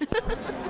Thank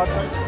Perfect.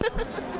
Thank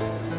Thank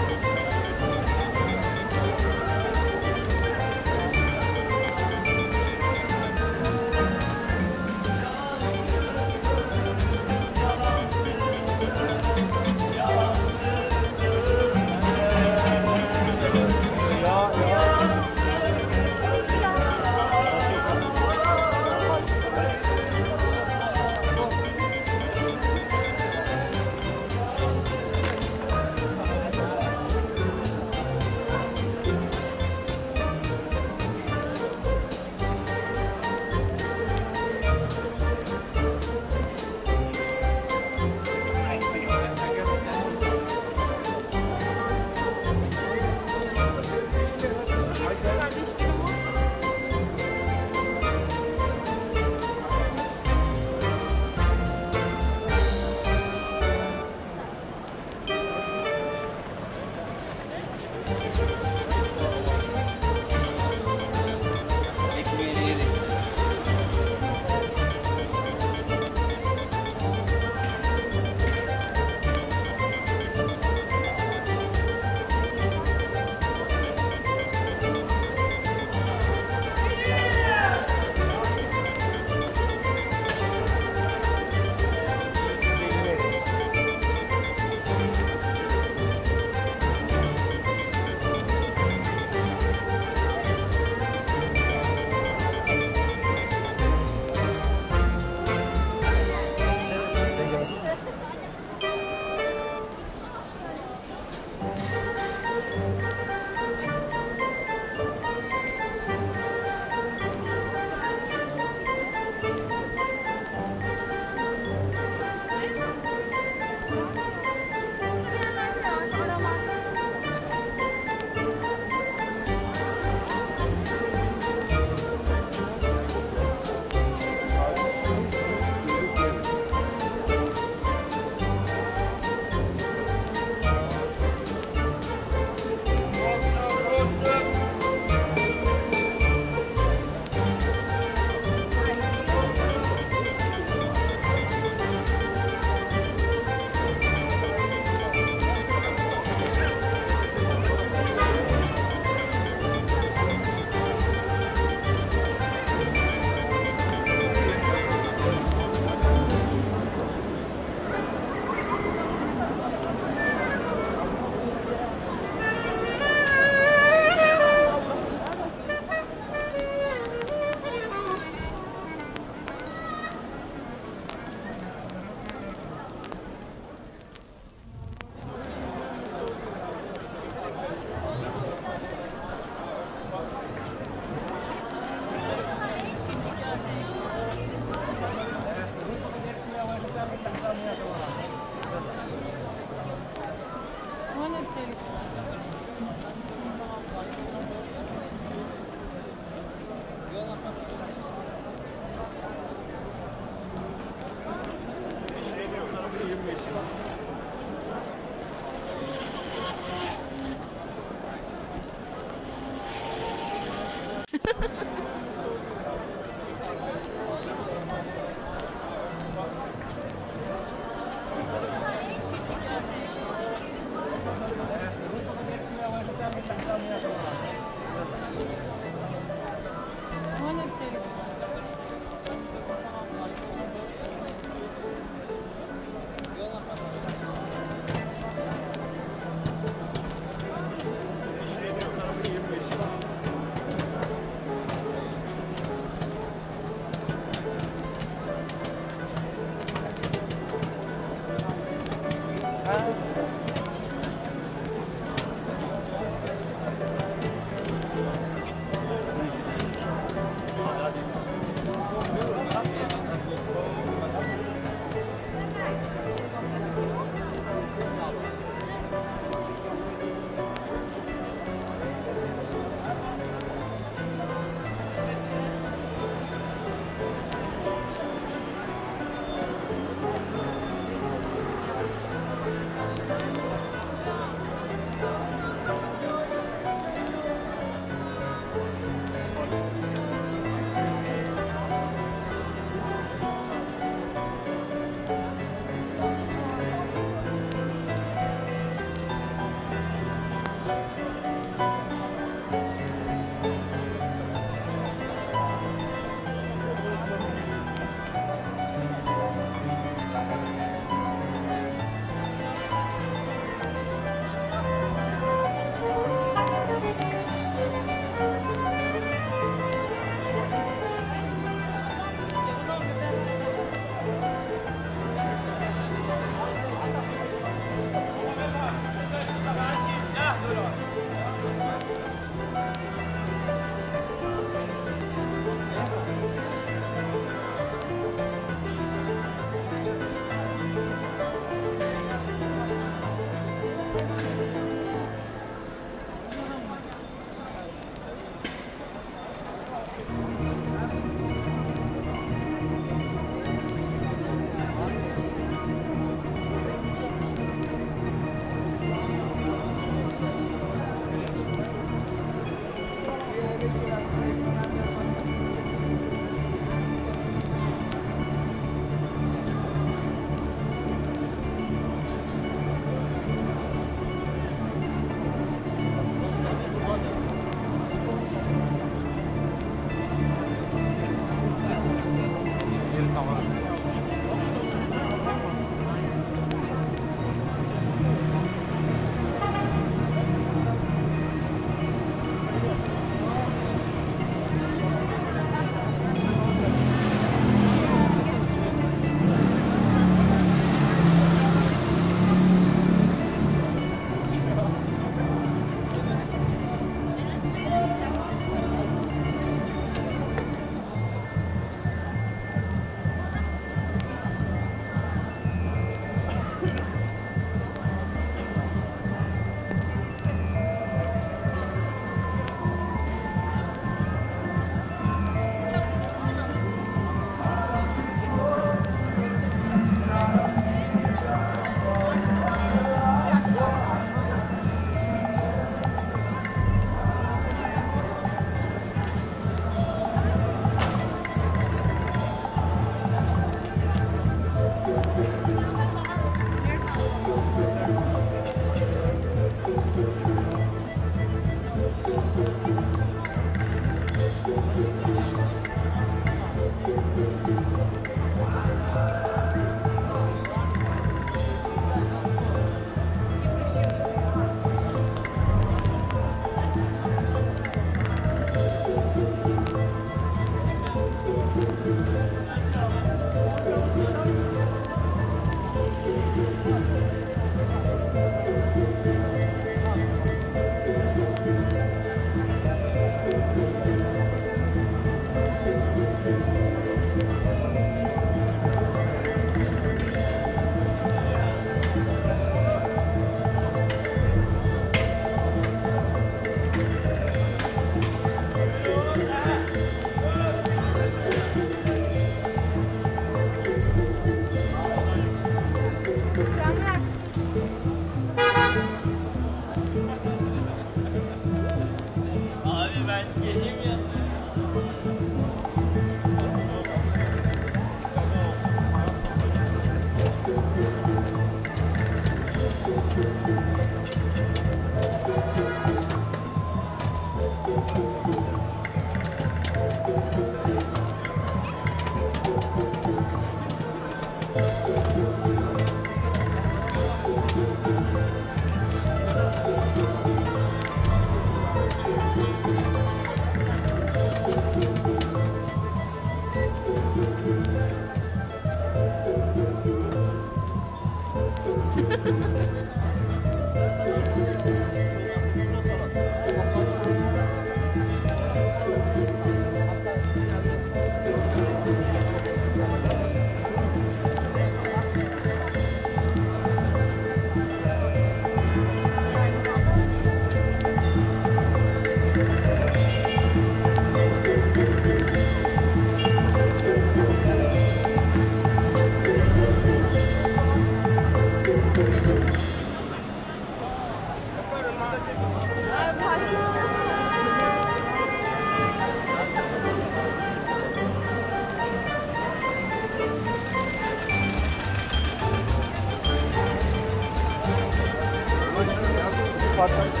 department.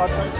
бесплатно.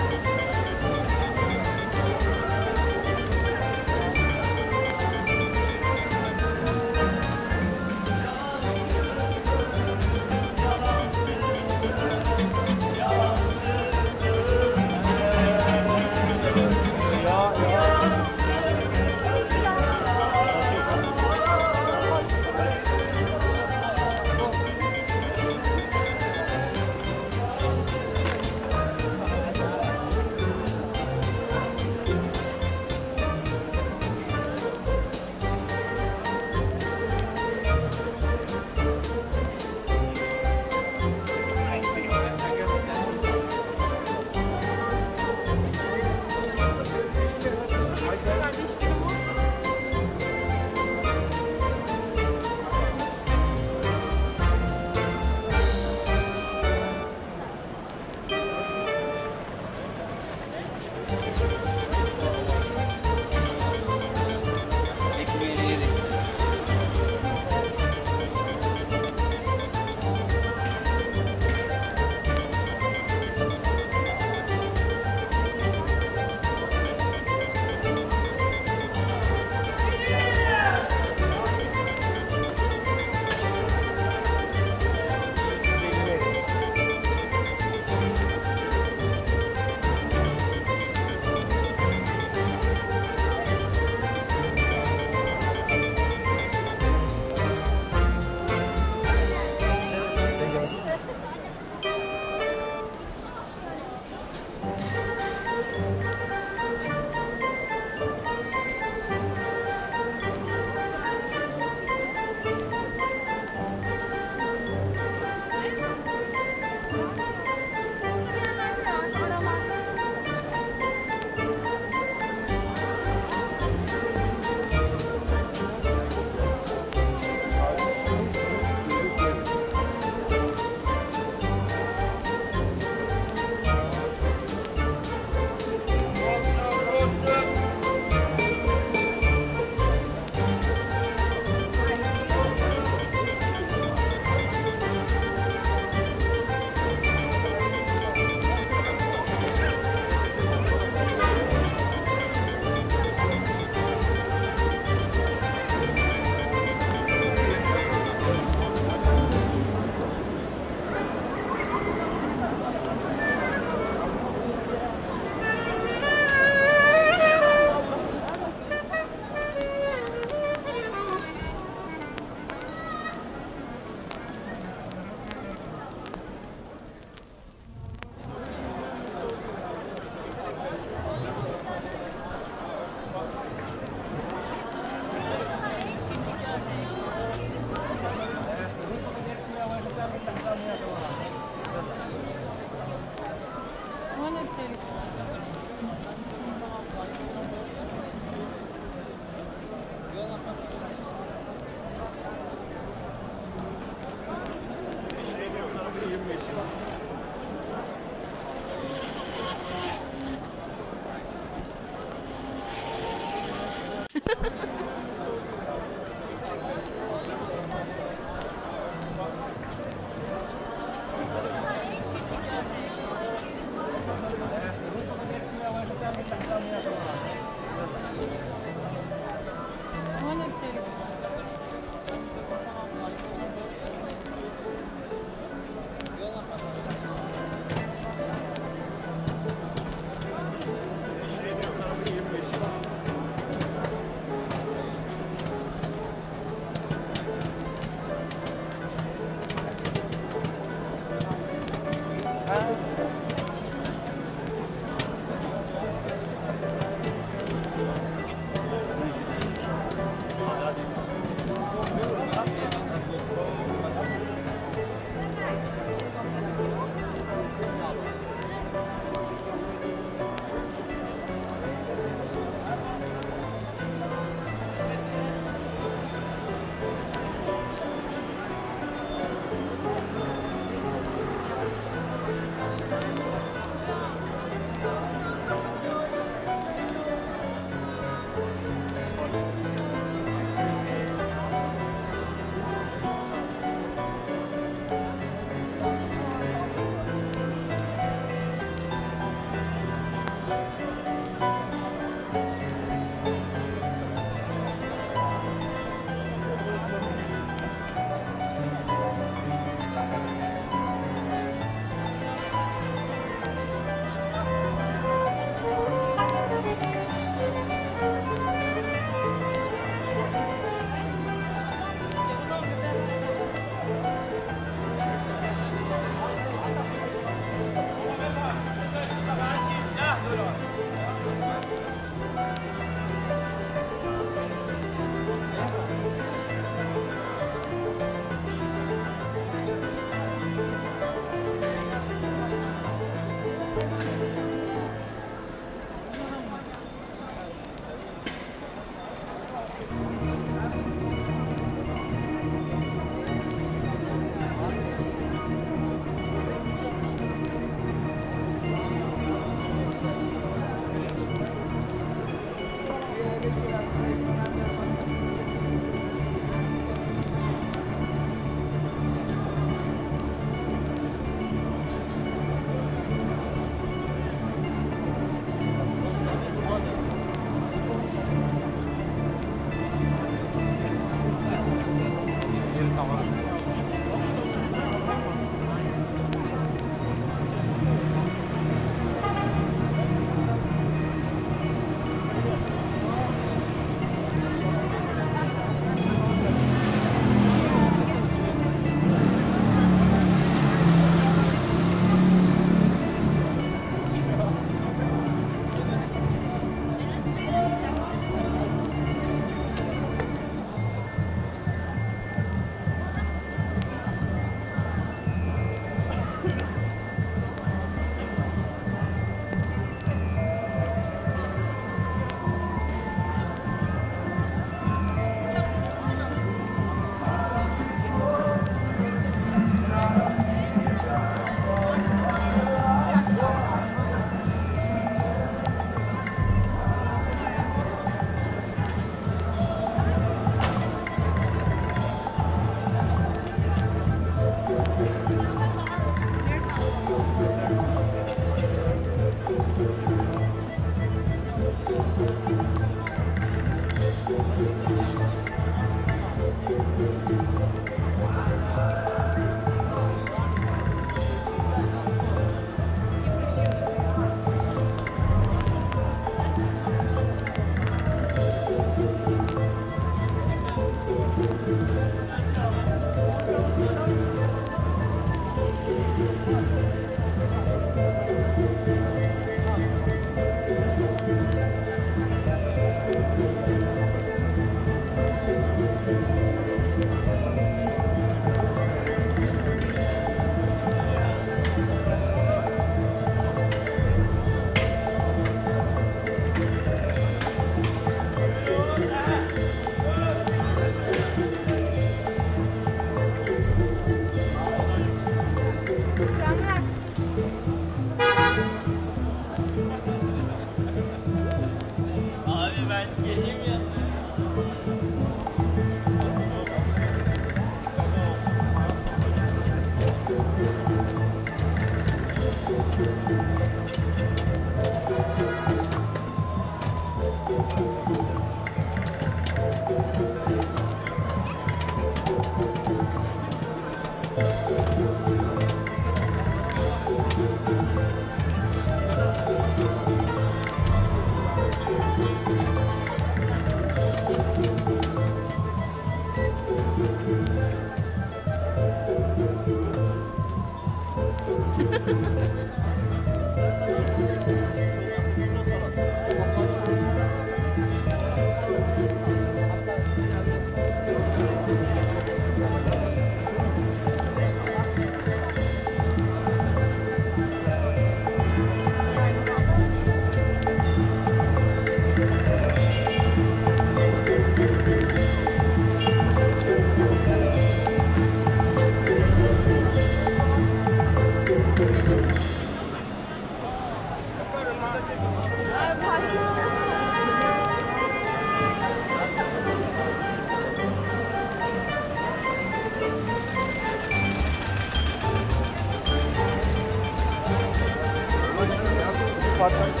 important